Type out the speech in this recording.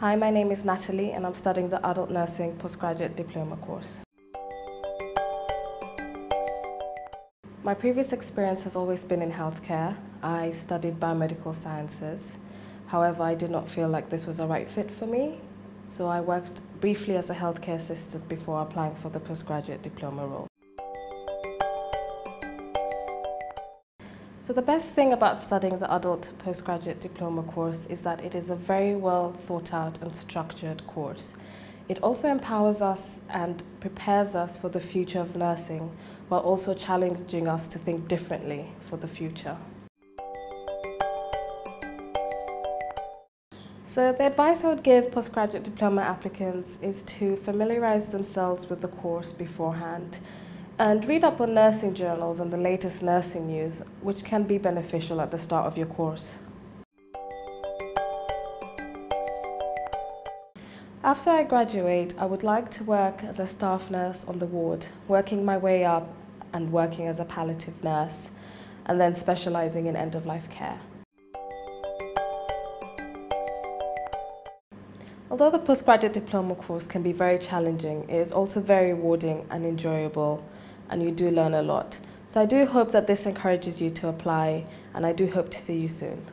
Hi, my name is Natalie and I'm studying the Adult Nursing Postgraduate Diploma course. My previous experience has always been in healthcare. I studied biomedical sciences. However, I did not feel like this was a right fit for me, so I worked briefly as a healthcare assistant before applying for the postgraduate diploma role. So the best thing about studying the adult postgraduate diploma course is that it is a very well thought out and structured course. It also empowers us and prepares us for the future of nursing while also challenging us to think differently for the future. So the advice I would give postgraduate diploma applicants is to familiarize themselves with the course beforehand and read up on nursing journals and the latest nursing news, which can be beneficial at the start of your course. After I graduate, I would like to work as a staff nurse on the ward, working my way up and working as a palliative nurse, and then specializing in end-of-life care. Although the postgraduate diploma course can be very challenging, it is also very rewarding and enjoyable and you do learn a lot. So I do hope that this encourages you to apply and I do hope to see you soon.